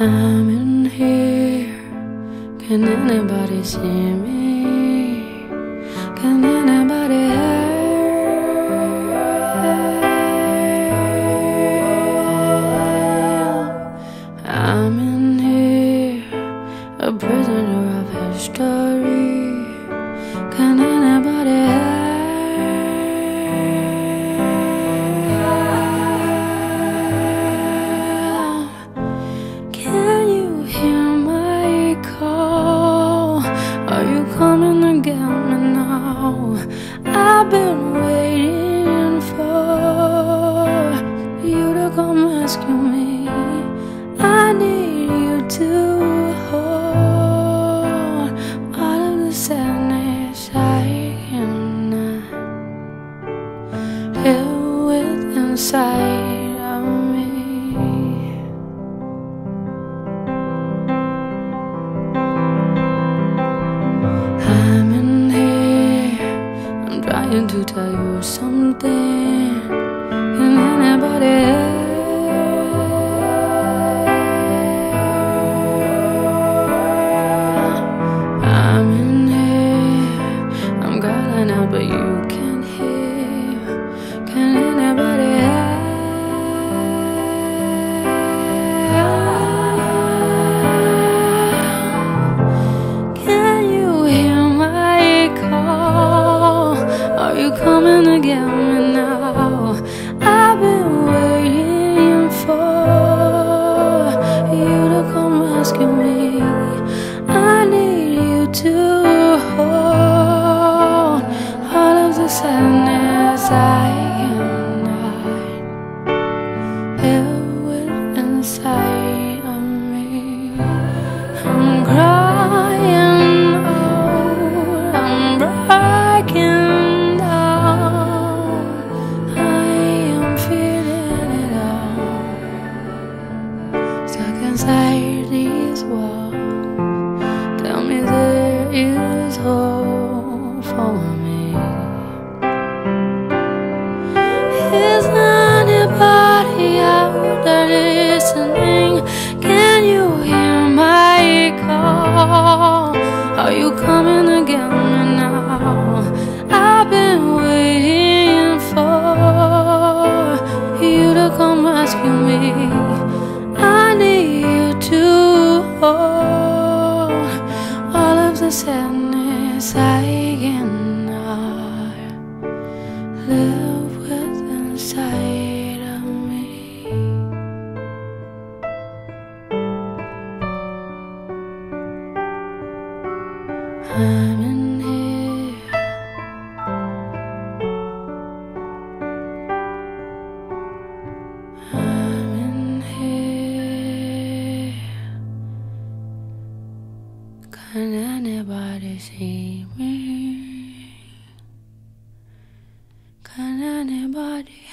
I'm in here. Can anybody see me? Can of me. I'm in here. I'm trying to tell you something. To hold all of the sadness I Are you coming again now? I've been waiting for you to come rescue me. I need you to hold all of the sadness I cannot I'm in here. I'm in here. Can anybody see me? Can anybody